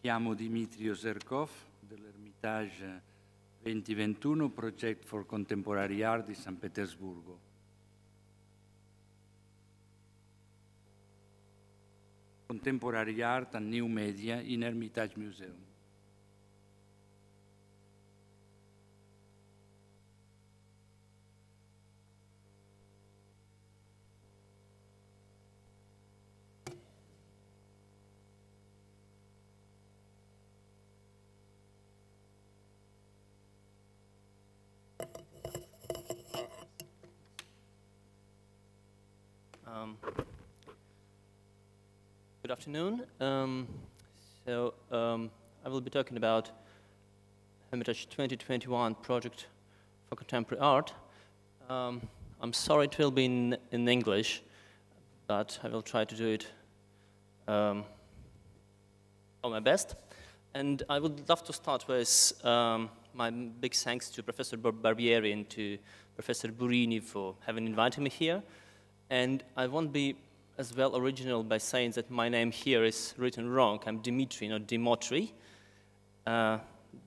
chiamo Dimitrio Zerkov dell'Ermitage 2021 Project for Contemporary Art di San Pietroburgo. Contemporary Art and New Media in Hermitage Museum. Afternoon. Um, so um, I will be talking about Hermitage 2021 project for contemporary art. Um, I'm sorry it will be in, in, English, but I will try to do it um, on my best. And I would love to start with um, my big thanks to Professor Barbieri and to Professor Burini for having invited me here. And I won't be as well original by saying that my name here is written wrong. I'm Dimitri, not Dimitri. Uh,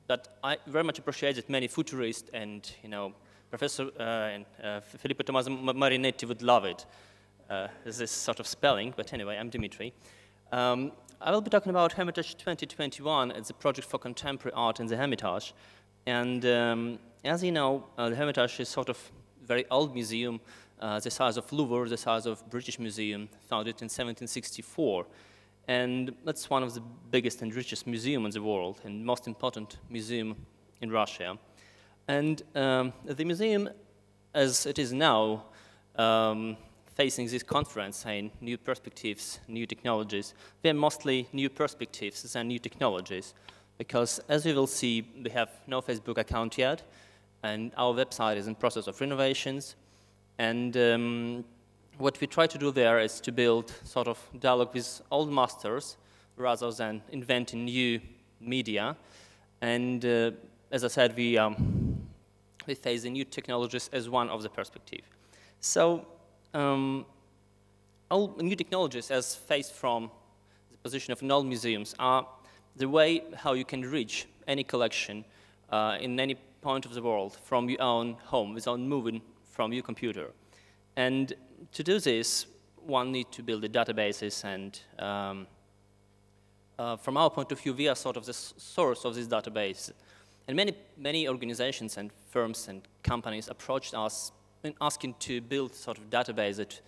but I very much appreciate that many futurists and, you know, Professor uh, and, uh, Filippo Tommaso Marinetti would love it, uh, this sort of spelling. But anyway, I'm Dimitri. Um, I will be talking about Hermitage 2021. It's a project for contemporary art in the Hermitage. And um, as you know, uh, the Hermitage is sort of very old museum uh, the size of Louvre, the size of British Museum, founded in 1764. And that's one of the biggest and richest museums in the world and most important museum in Russia. And um, the museum, as it is now, um, facing this conference, saying new perspectives, new technologies, they're mostly new perspectives and new technologies. Because as you will see, we have no Facebook account yet, and our website is in process of renovations. And um, what we try to do there is to build sort of dialogue with old masters rather than inventing new media. And uh, as I said, we, um, we face the new technologies as one of the perspective. So um, all new technologies as faced from the position of old museums are the way how you can reach any collection uh, in any point of the world from your own home without moving from your computer. And to do this, one needs to build the databases and um, uh, from our point of view, we are sort of the source of this database. And many, many organizations and firms and companies approached us in asking to build sort of database that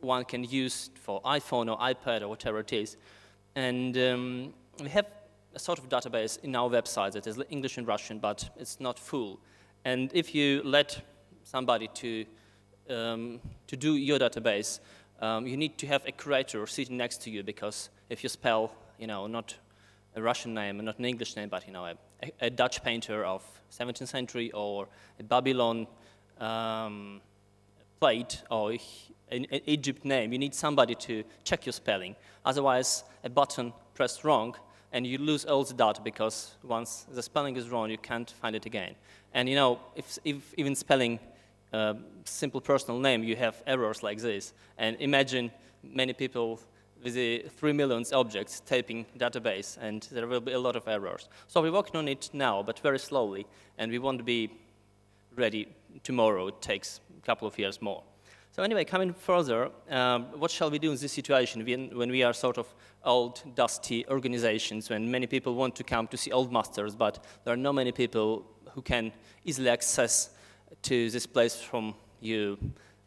one can use for iPhone or iPad or whatever it is. And um, we have a sort of database in our website that is English and Russian, but it's not full. And if you let somebody to, um, to do your database, um, you need to have a curator sitting next to you because if you spell, you know, not a Russian name and not an English name, but, you know, a, a Dutch painter of 17th century or a Babylon um, plate or an, an Egypt name, you need somebody to check your spelling. Otherwise, a button pressed wrong and you lose all the data because once the spelling is wrong, you can't find it again. And you know, if, if even spelling uh, simple personal name, you have errors like this. And imagine many people with the three million objects typing database, and there will be a lot of errors. So we're working on it now, but very slowly, and we won't be ready tomorrow. It takes a couple of years more. So anyway, coming further, um, what shall we do in this situation when, when, we are sort of old, dusty organizations, when many people want to come to see old masters, but there are not many people who can easily access to this place from your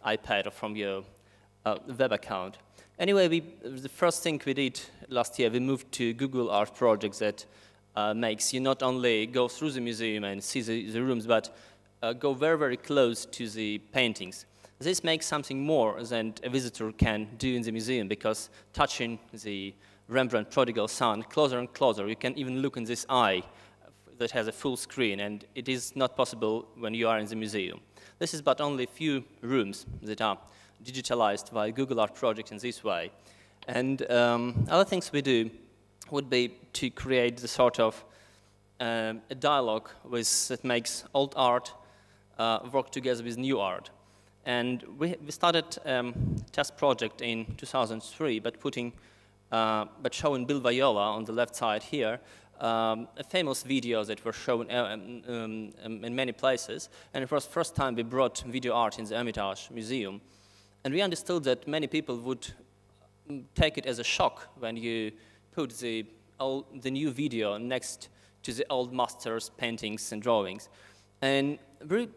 iPad or from your uh, web account. Anyway, we, the first thing we did last year, we moved to Google Art Project that uh, makes you not only go through the museum and see the, the rooms, but uh, go very, very close to the paintings. This makes something more than a visitor can do in the museum because touching the Rembrandt Prodigal Son closer and closer, you can even look in this eye that has a full screen, and it is not possible when you are in the museum. This is but only a few rooms that are digitalized by Google Art Project in this way. And um, other things we do would be to create the sort of um, a dialogue with, that makes old art uh, work together with new art. And we, we started a um, test project in 2003 by putting uh, but showing Bill Viola on the left side here, um, a famous video that were shown uh, um, um, um, in many places. And it was the first time we brought video art in the Hermitage Museum. And we understood that many people would mm, take it as a shock when you put the, old, the new video next to the old master's paintings and drawings. And we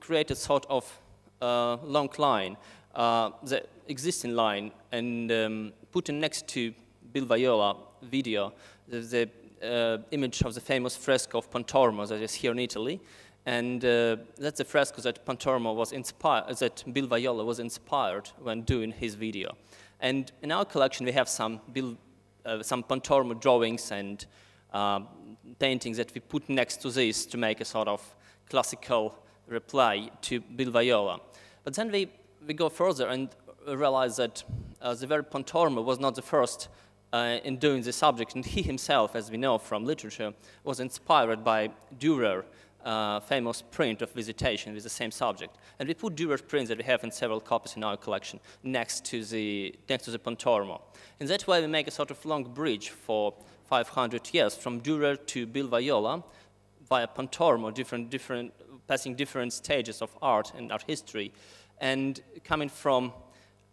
created a sort of uh, long line, uh, the existing line, and um, put it next to Bill Viola video, the, uh, image of the famous fresco of Pontormo that is here in Italy. And uh, that's the fresco that Pontormo was inspired, that Bill Viola was inspired when doing his video. And in our collection, we have some Bill, uh, some Pontormo drawings and uh, paintings that we put next to this to make a sort of classical reply to Bill Viola. But then we, we go further and realize that uh, the very Pontormo was not the first uh, in doing this subject, and he himself, as we know from literature, was inspired by Dürer, uh, famous print of visitation with the same subject. And we put Dürer's prints that we have in several copies in our collection next to the, next to the Pontormo. In that way, we make a sort of long bridge for 500 years from Dürer to Bill Viola via Pontormo, different, different, passing different stages of art and art history, and coming from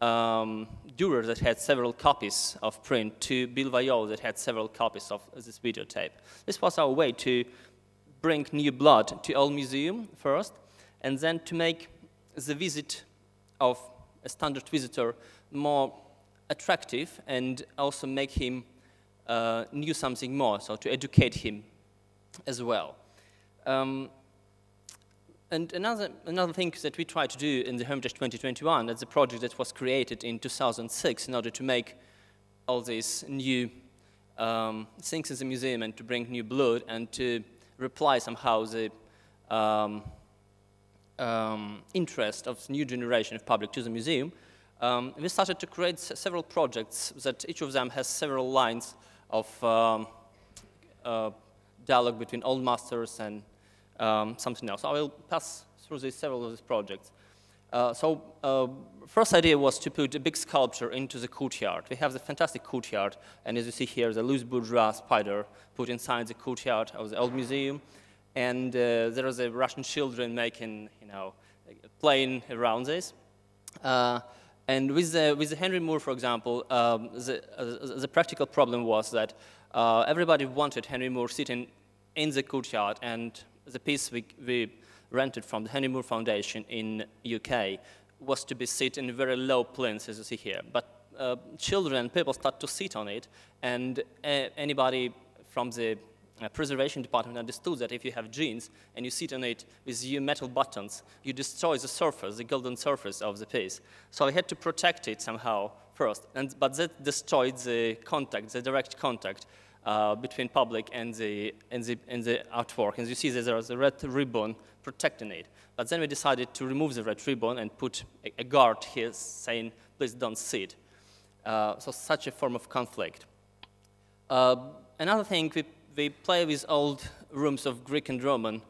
um, Dürer that had several copies of print to Bill that had several copies of this videotape. This was our way to bring new blood to old museum first, and then to make the visit of a standard visitor more attractive and also make him uh, knew something more, so to educate him as well. Um, and another, another thing that we try to do in the Hermitage 2021, that's a project that was created in 2006 in order to make all these new um, things in the museum and to bring new blood and to reply somehow the um, um, interest of the new generation of public to the museum, um, we started to create several projects that each of them has several lines of um, uh, dialogue between old masters and um, something else. I will pass through these, several of these projects. Uh, so uh, first idea was to put a big sculpture into the courtyard. We have the fantastic courtyard, and as you see here, the Louise Bourgeois spider put inside the courtyard of the old museum. And uh, there are the Russian children making, you know, playing around this. Uh, and with the, with the Henry Moore, for example, um, the, uh, the practical problem was that uh, everybody wanted Henry Moore sitting in the courtyard, and the piece we, we rented from the Henry Moore Foundation in UK was to be sit in very low plinths, as you see here. But uh, children, people start to sit on it, and uh, anybody from the uh, preservation department understood that if you have jeans and you sit on it with your metal buttons, you destroy the surface, the golden surface of the piece. So I had to protect it somehow first, and, but that destroyed the contact, the direct contact uh, between public and the, and, the, and the artwork. And you see that there is a red ribbon protecting it. But then we decided to remove the red ribbon and put a, a guard here saying, please don't sit. Uh, so such a form of conflict. Uh, another thing, we, we play with old rooms of Greek and Roman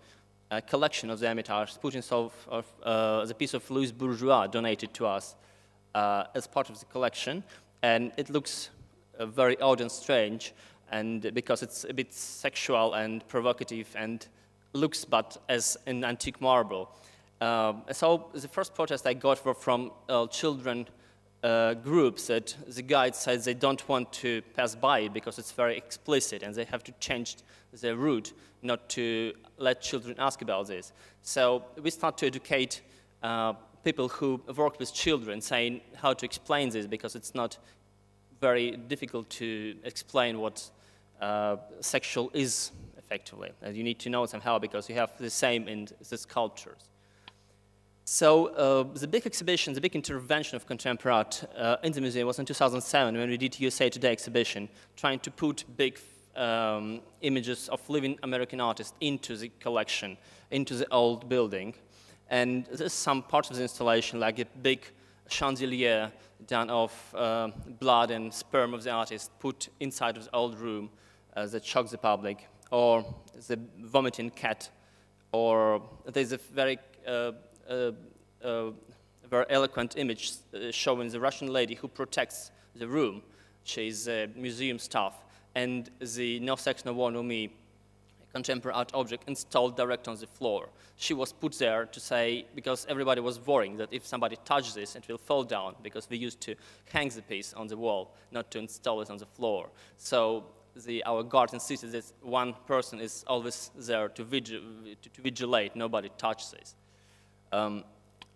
uh, collection of the Hermitage, put in of, of uh, the piece of Louise Bourgeois donated to us uh, as part of the collection. And it looks very odd and strange and because it's a bit sexual and provocative and looks but as an antique marble. Uh, so the first protest I got were from uh, children uh, groups that the guide said they don't want to pass by because it's very explicit and they have to change their route not to let children ask about this. So we start to educate uh, people who work with children saying how to explain this because it's not very difficult to explain what sexual is effectively. And you need to know somehow because you have the same in the sculptures. So uh, the big exhibition, the big intervention of contemporary art uh, in the museum was in 2007 when we did USA Today exhibition, trying to put big um, images of living American artists into the collection, into the old building. And there's some parts of the installation, like a big chandelier done of uh, blood and sperm of the artist put inside of the old room uh, that shocks the public, or the vomiting cat, or there's a very, uh, uh, uh very eloquent image uh, showing the Russian lady who protects the room. is uh, museum staff, and the no-section one of me contemporary art object installed direct on the floor. She was put there to say, because everybody was worrying that if somebody touches this, it will fall down, because we used to hang the piece on the wall, not to install it on the floor. So the, our guard city that one person is always there to, vigil, to, to vigilate, nobody touches this. Um,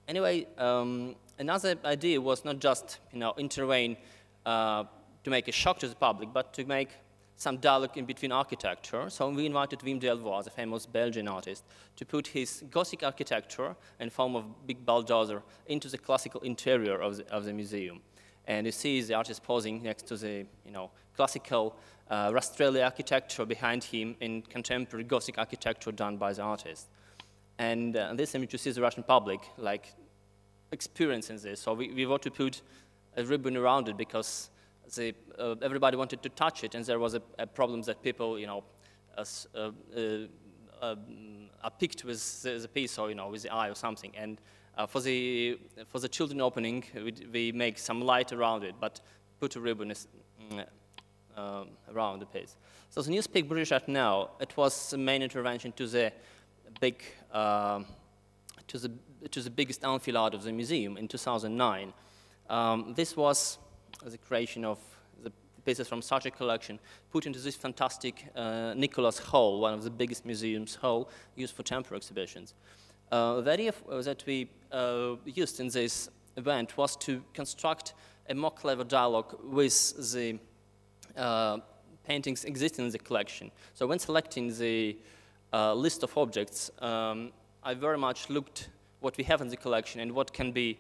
anyway, um, another idea was not just, you know, intervene uh, to make a shock to the public, but to make some dialogue in between architecture. So we invited Wim Delvoye, the famous Belgian artist, to put his Gothic architecture in form of big bulldozer into the classical interior of the, of the museum. And you see the artist posing next to the you know, classical uh, Rastrelli architecture behind him in contemporary Gothic architecture done by the artist. And uh, this image you see the Russian public like experiencing this. So we, we want to put a ribbon around it because the, uh, everybody wanted to touch it, and there was a, a problem that people, you know, uh, uh, uh, are picked with the, the, piece or, you know, with the eye or something. And uh, for, the, for the children opening, we, we, make some light around it, but put a ribbon is, mm, um, around the piece. So the Newspeak British Art Now, it was the main intervention to the big, uh, to the, to the biggest enfilade of the museum in 2009. Um, this was the creation of the pieces from Saatchi collection put into this fantastic uh, Nicholas Hall, one of the biggest museums hall used for temporary exhibitions. Uh, the idea that we uh, used in this event was to construct a more clever dialogue with the uh, paintings existing in the collection. So when selecting the uh, list of objects, um, I very much looked what we have in the collection and what can be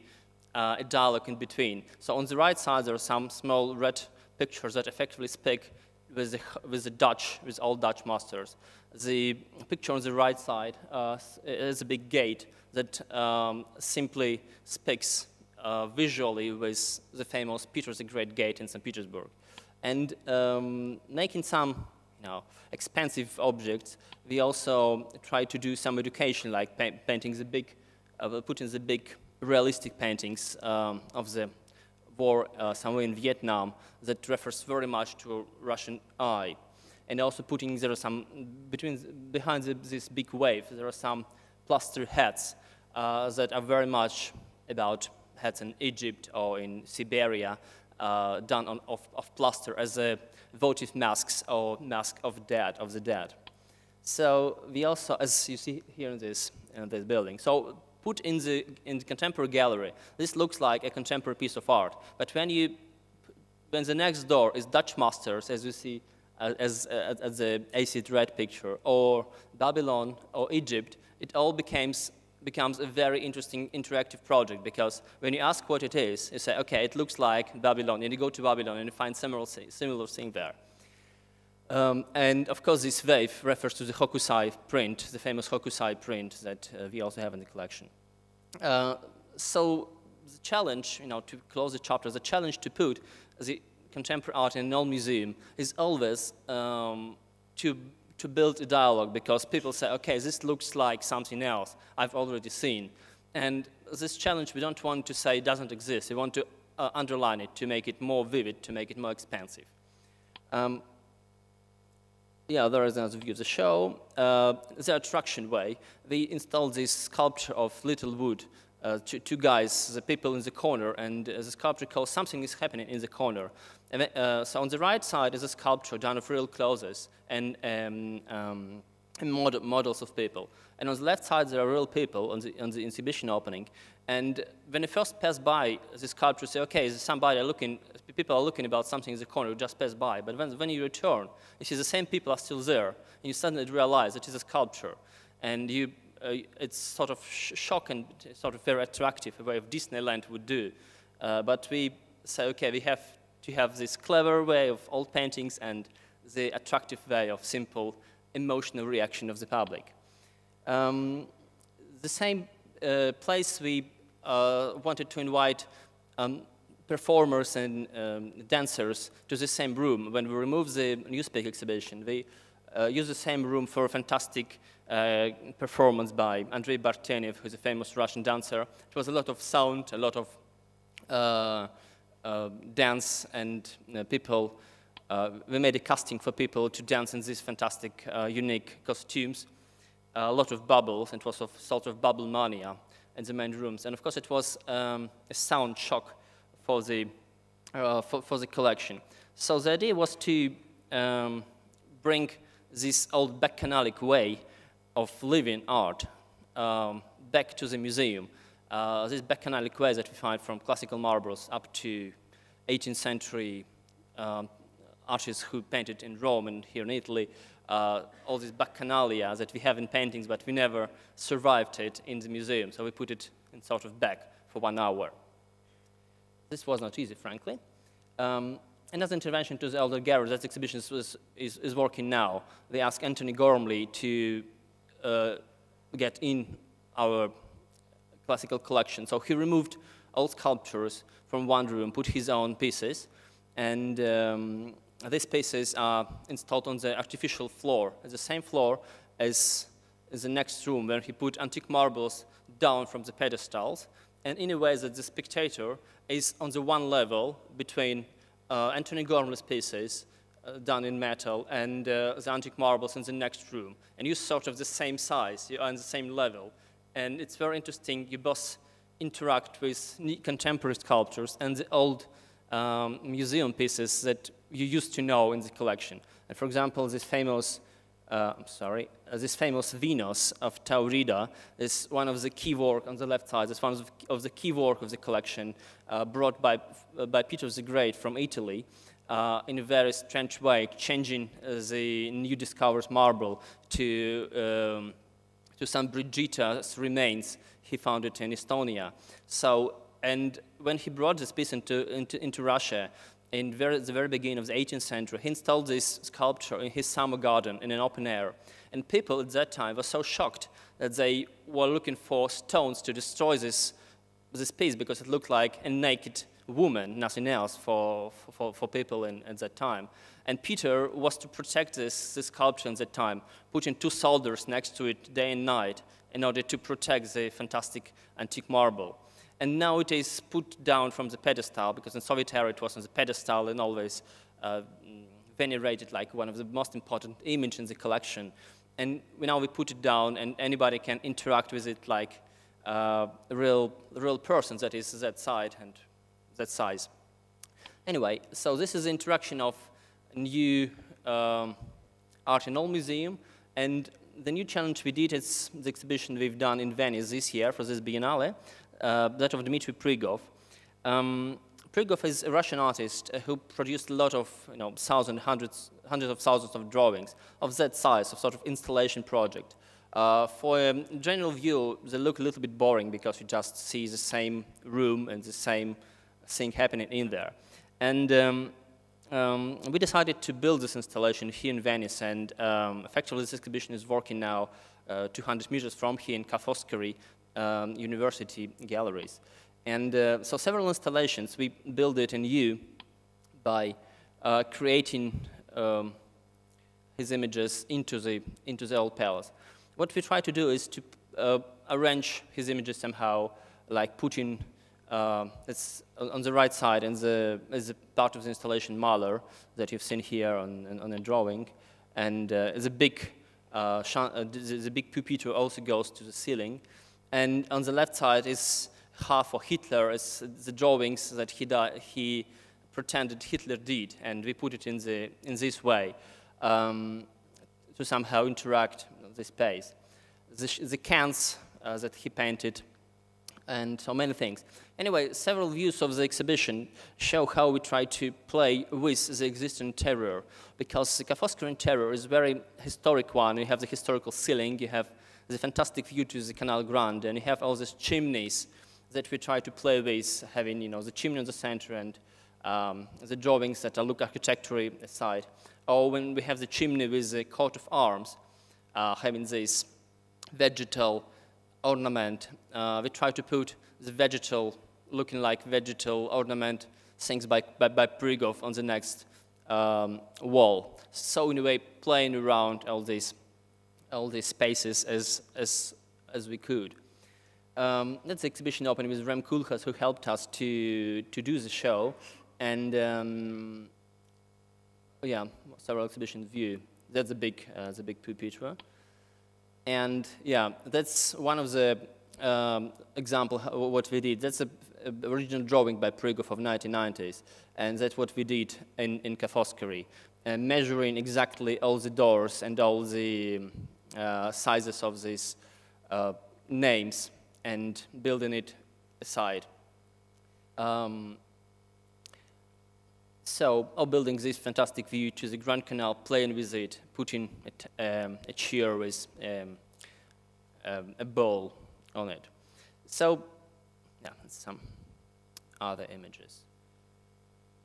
uh, a dialogue in between. So on the right side, there are some small red pictures that effectively speak with the, with the Dutch, with all Dutch masters. The picture on the right side uh, is a big gate that um, simply speaks uh, visually with the famous Peter the Great gate in St. Petersburg. And um, making some you know, expensive objects, we also try to do some education, like pa painting the big, uh, putting the big realistic paintings um, of the war uh, somewhere in Vietnam that refers very much to Russian eye. And also putting there are some, between, behind the, this big wave, there are some plaster hats uh, that are very much about hats in Egypt or in Siberia, uh, done on, of, of, plaster as a votive masks or mask of dead, of the dead. So we also, as you see here in this, in this building, so put in the, in the contemporary gallery, this looks like a contemporary piece of art. But when you, when the next door is Dutch masters, as you see uh, as, uh, as the acid red picture, or Babylon or Egypt, it all becomes, becomes a very interesting interactive project because when you ask what it is, you say, okay, it looks like Babylon, and you go to Babylon and you find similar, similar thing there. Um, and of course, this wave refers to the Hokusai print, the famous Hokusai print that uh, we also have in the collection. Uh, so the challenge, you know, to close the chapter, the challenge to put the contemporary art in an old museum is always um, to, to build a dialogue because people say, okay, this looks like something else I've already seen. And this challenge, we don't want to say doesn't exist. We want to uh, underline it, to make it more vivid, to make it more expansive. Um, yeah, there is another view of the show. Uh, the attraction way, we installed this sculpture of little wood, uh, two, two, guys, the people in the corner, and uh, the sculpture calls something is happening in the corner. And, uh, so on the right side is a sculpture done of real clothes and um, um, model, models of people. And on the left side, there are real people on the, on the exhibition opening. And when you first pass by the sculpture, say, okay, is somebody looking, people are looking about something in the corner, you just pass by. But when, when you return, you see the same people are still there, and you suddenly realize it is a sculpture. And you, uh, it's sort of sh shock and sort of very attractive, a way of Disneyland would do. Uh, but we say, okay, we have to have this clever way of old paintings and the attractive way of simple emotional reaction of the public. Um, the same uh, place we uh, wanted to invite um, performers and um, dancers to the same room. When we removed the Newspeak exhibition, we uh, used the same room for a fantastic uh, performance by Andrei Bartenev, who's a famous Russian dancer. It was a lot of sound, a lot of uh, uh, dance and uh, people, uh, we made a casting for people to dance in these fantastic, unique costumes. a lot of bubbles, it was a sort of bubble mania in the main rooms. And of course it was um, a sound shock for the, uh, for, for, the collection. So the idea was to um, bring this old bacchanalic way of living art um, back to the museum. Uh, this bacchanalic way that we find from classical marbles up to 18th century um, artists who painted in Rome and here in Italy, uh, all these bacchanalia that we have in paintings, but we never survived it in the museum. So we put it in sort of back for one hour. This was not easy, frankly. Um, another intervention to the Elder Garage, that exhibition is, is, is, working now. They asked Antony Gormley to uh, get in our classical collection. So he removed all sculptures from one room, put his own pieces, and um, these pieces are installed on the artificial floor, the same floor as, as the next room, where he put antique marbles down from the pedestals, and in a way that the spectator is on the one level between uh, Antony Gormley's pieces uh, done in metal and uh, the antique marbles in the next room. And you're sort of the same size, you're on the same level. And it's very interesting, you both interact with contemporary sculptures and the old um, museum pieces that you used to know in the collection. And for example, this famous, uh, I'm sorry, uh, this famous Venus of Taurida is one of the key work on the left side. It's one of the, of the key work of the collection uh, brought by, uh, by Peter the Great from Italy. Uh, in a very strange way, changing the new discovered marble to, um, to some Brigitta's remains he found it in Estonia. So, and when he brought this piece into, into, into Russia, in very, the very beginning of the 18th century, he installed this sculpture in his summer garden in an open air. And people at that time were so shocked that they were looking for stones to destroy this, this piece because it looked like a naked woman, nothing else for, for, for people in, at that time. And Peter was to protect this, this sculpture at that time, putting two soldiers next to it day and night in order to protect the fantastic antique marble. And now it is put down from the pedestal, because in Soviet era it was on the pedestal and always uh, venerated like one of the most important images in the collection. And now we put it down and anybody can interact with it like uh, a real, real person that is that side and that size. Anyway, so this is the interaction of new um, art in old museum and the new challenge we did is the exhibition we've done in Venice this year for this Biennale, that of Dmitry Prigov. Um, Prigov is a Russian artist uh, who produced a lot of, you know, thousands, hundreds, hundreds of thousands of drawings of that size, of sort of installation project. Uh, for a general view, they look a little bit boring because you just see the same room and the same thing happening in there. And um, um, we decided to build this installation here in Venice, and um, effectively this exhibition is working now uh, 200 meters from here in Ca' Foscari um, University Galleries. And uh, so several installations, we build it in U by uh, creating um, his images into the, into the old palace. What we try to do is to uh, arrange his images somehow, like putting uh, it's on the right side and the, is a part of the installation Mahler that you've seen here on, on, a drawing. And uh, the big, uh, uh the, the, big pupitre also goes to the ceiling. And on the left side is half of Hitler, is the drawings that he, he pretended Hitler did. And we put it in, the, in this way um, to somehow interact the space. The, the cans uh, that he painted and so many things. Anyway, several views of the exhibition show how we try to play with the existing terror, because the Ca' terror is a very historic one. You have the historical ceiling, you have the fantastic view to the Canal Grande, and you have all these chimneys that we try to play with, having you know the chimney in the center and um, the drawings that look architecturally aside. Or when we have the chimney with the coat of arms, uh, having this vegetal ornament. Uh, we try to put the vegetal, looking like vegetal ornament, things by, by, by Prigov on the next um, wall. So in a way, playing around all these, all these spaces as, as, as we could. Um, that's the exhibition opening with Rem Koolhaas, who helped us to, to do the show. and um, yeah, several exhibitions view. That's a big, uh, the big picture. And yeah, that's one of the um, example what we did. That's a, a, original drawing by Prigov of 1990s, and that's what we did in, in Ca' Foscari, uh, measuring exactly all the doors and all the sizes of these uh, names and building it aside. Um, so, or building this fantastic view to the Grand Canal, playing with it, putting a, um, a chair with um, um, a bowl on it. So, yeah, some other images.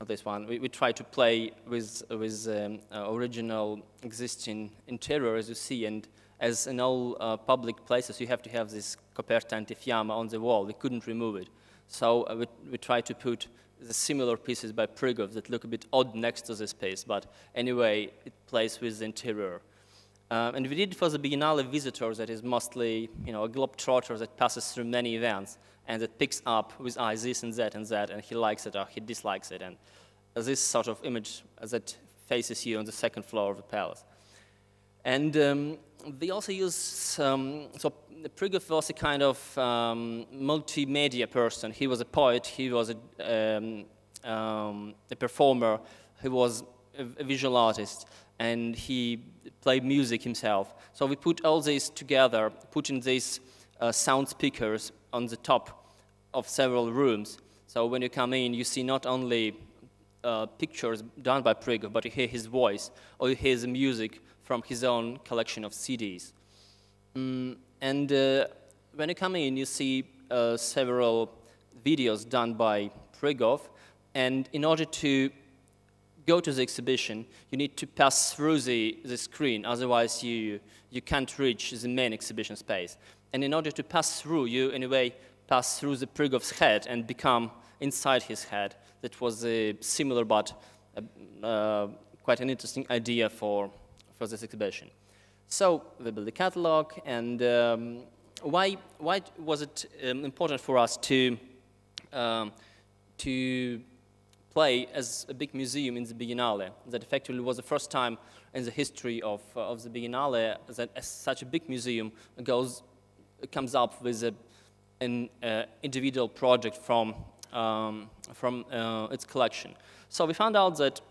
This one, we, we try to play with, with um, uh, original existing interior, as you see, and as in all uh, public places, you have to have this coperta antifiamma on the wall. We couldn't remove it. So uh, we, we try to put the similar pieces by Prigov that look a bit odd next to the space, but anyway, it plays with the interior. Um, and we did it for the Biennale visitor that is mostly, you know, a globetrotter that passes through many events and that picks up with eyes this and that and that, and he likes it or he dislikes it. And this sort of image that faces you on the second floor of the palace. And um, they also use, um, so Prigov was a kind of um, multimedia person. He was a poet, he was a, um, um, a performer, he was a, visual artist, and he played music himself. So we put all these together, putting these uh, sound speakers on the top of several rooms. So when you come in, you see not only uh, pictures done by Prigov, but you hear his voice, or you hear the music from his own collection of CDs. Mm, and uh, when you come in, you see uh, several videos done by Prigov. And in order to go to the exhibition, you need to pass through the, the screen. Otherwise, you, you can't reach the main exhibition space. And in order to pass through, you, in a way, pass through the Prigov's head and become inside his head. That was a similar but uh, uh, quite an interesting idea for, for this exhibition. So we built the catalog, and um, why, why was it um, important for us to, um, to play as a big museum in the Biennale? That effectively was the first time in the history of, uh, of the Biennale that such a big museum goes, comes up with a, an uh, individual project from, um, from uh, its collection. So we found out that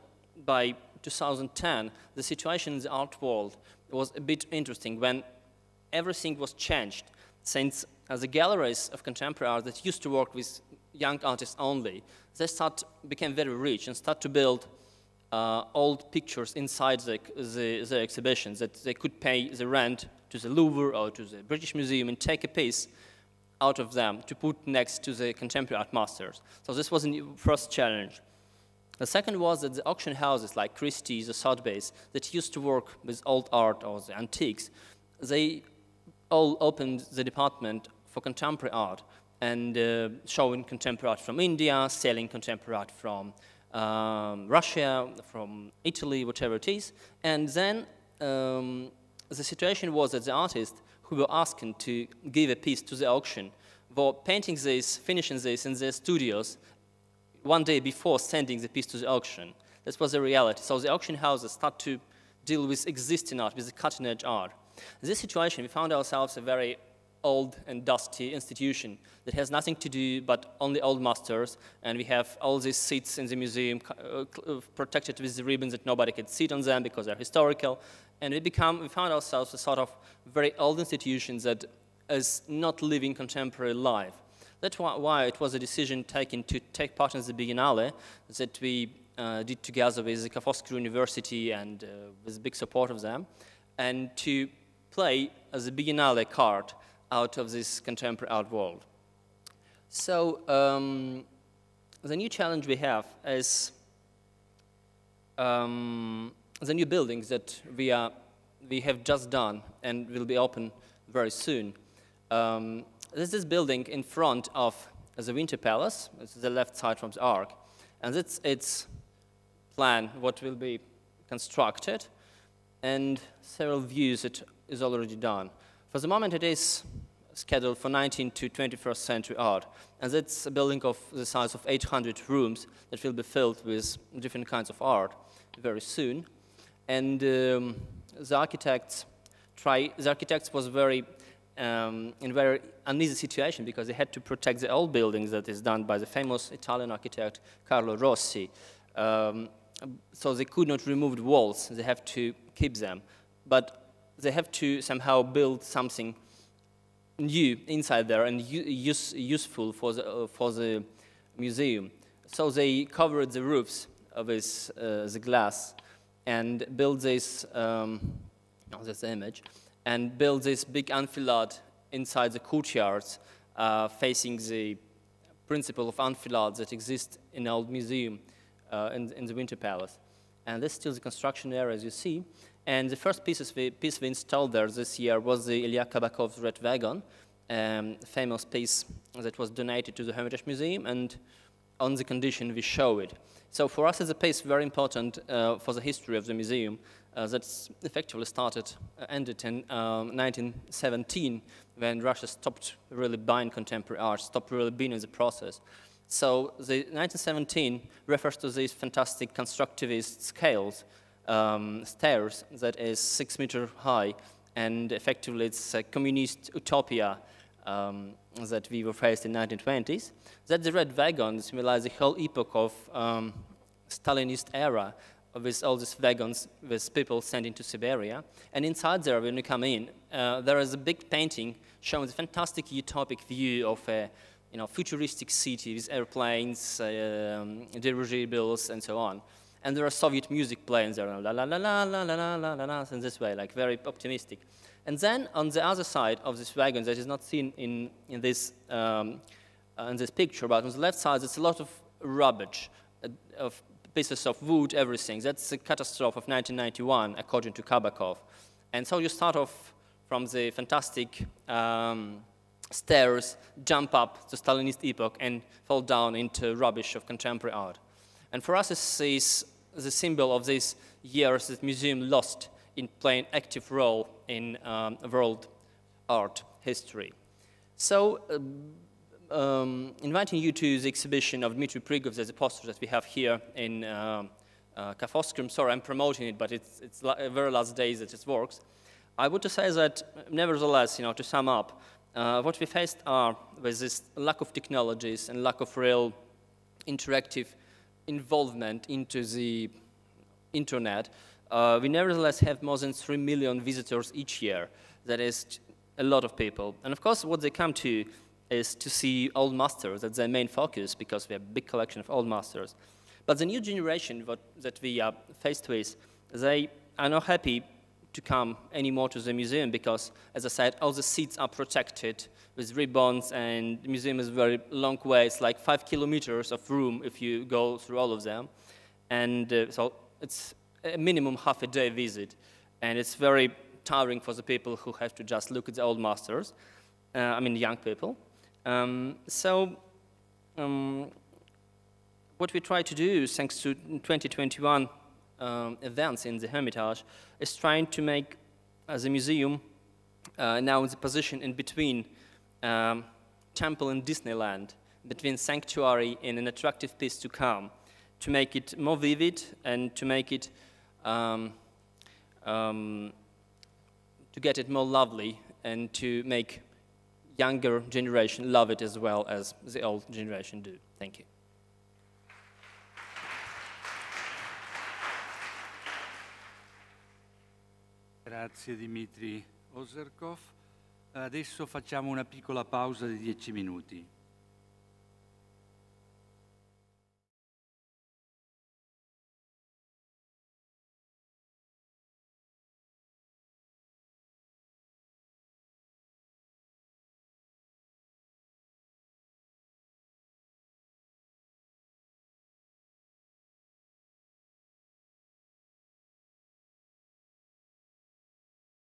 by 2010, the situation in the art world was a bit interesting when everything was changed since uh, the galleries of contemporary art that used to work with young artists only, they start, became very rich and start to build uh, old pictures inside the, the, the, exhibitions that they could pay the rent to the Louvre or to the British Museum and take a piece out of them to put next to the contemporary art masters. So this was the first challenge. The second was that the auction houses like Christie's or Sotheby's that used to work with old art or the antiques, they all opened the department for contemporary art and uh, showing contemporary art from India, selling contemporary art from um, Russia, from Italy, whatever it is. And then um, the situation was that the artists who were asking to give a piece to the auction were painting this, finishing this in their studios one day before sending the piece to the auction. This was the reality. So the auction houses start to deal with existing art, with the cutting edge art. In this situation, we found ourselves a very old and dusty institution that has nothing to do but only old masters, and we have all these seats in the museum uh, protected with the ribbons that nobody could sit on them because they're historical, and we, become, we found ourselves a sort of very old institution that is not living contemporary life. That's why it was a decision taken to take part in the Biennale that we uh, did together with the Ca' Foscari University and uh, with big support of them, and to play as a Biennale card out of this contemporary art world. So um, the new challenge we have is um, the new buildings that we, are, we have just done and will be open very soon. Um, this is building in front of the Winter Palace. Is the left side from the Arc. And it's its plan, what will be constructed, and several views it is already done. For the moment, it is scheduled for 19th to 21st century art. And that's a building of the size of 800 rooms that will be filled with different kinds of art very soon. And um, the architects try, the architects was very, um, in very uneasy situation because they had to protect the old buildings that is done by the famous Italian architect Carlo Rossi. Um, so they could not remove the walls, they have to keep them. But they have to somehow build something new inside there and use, useful for the, uh, for the museum. So they covered the roofs with uh, the glass and built this, um, oh, this image, and built this big enfilade inside the courtyards uh, facing the principle of enfilade that exists in old museum uh, in, in, the Winter Palace. And this is still the construction area, as you see. And the first pieces we, piece we installed there this year was the Ilya Kabakov's Red Wagon, um, famous piece that was donated to the Hermitage Museum, and on the condition we show it. So for us, it's a piece very important uh, for the history of the museum uh, that's effectively started, uh, ended in um, 1917 when Russia stopped really buying contemporary art, stopped really being in the process. So the 1917 refers to these fantastic constructivist scales, um, stairs that is six meter high, and effectively it's a communist utopia um, that we were faced in 1920s. That the red wagon symbolizes the whole epoch of um, Stalinist era with all these wagons with people sent into Siberia. And inside there, when you come in, uh, there is a big painting showing the fantastic utopic view of a you know, futuristic city with airplanes, uh, um, dirigibles, and so on. And there are Soviet music playing there, la la la la la la la la la, in this way, like very optimistic. And then on the other side of this wagon that is not seen in, in, this, um, uh, in this picture, but on the left side, there's a lot of rubbish, uh, of pieces of wood, everything. That's the catastrophe of 1991, according to Kabakov. And so you start off from the fantastic um, stairs, jump up to Stalinist epoch, and fall down into rubbish of contemporary art. And for us, this is the symbol of these years that museum lost in playing active role in um, world art history. So, uh, um, inviting you to the exhibition of Dmitry Prigov, there's a poster that we have here in uh, uh, Sorry, I'm promoting it, but it's, it's very last days that it works. I would say that, nevertheless, you know, to sum up, uh, what we faced are with this lack of technologies and lack of real interactive involvement into the internet, uh, we nevertheless have more than 3 million visitors each year. That is a lot of people. And of course, what they come to is to see old masters. That's their main focus because we have a big collection of old masters. But the new generation what, that we are faced with, they are not happy to come anymore to the museum because, as I said, all the seats are protected with ribbons and the museum is very long way. It's like five kilometers of room if you go through all of them. And uh, so it's a minimum half a day visit. And it's very tiring for the people who have to just look at the old masters, uh, I mean, young people. Um, so um, what we try to do, thanks to 2021 um, events in the Hermitage, is trying to make uh, the museum uh, now in the position in between um, temple and Disneyland, between sanctuary and an attractive piece to come, to make it more vivid and to make it um, um, to get it more lovely and to make younger generation love it as well as the old generation do. Thank you. Grazie Dimitri Oserkov. Adesso facciamo una piccola pausa di 10 minuti.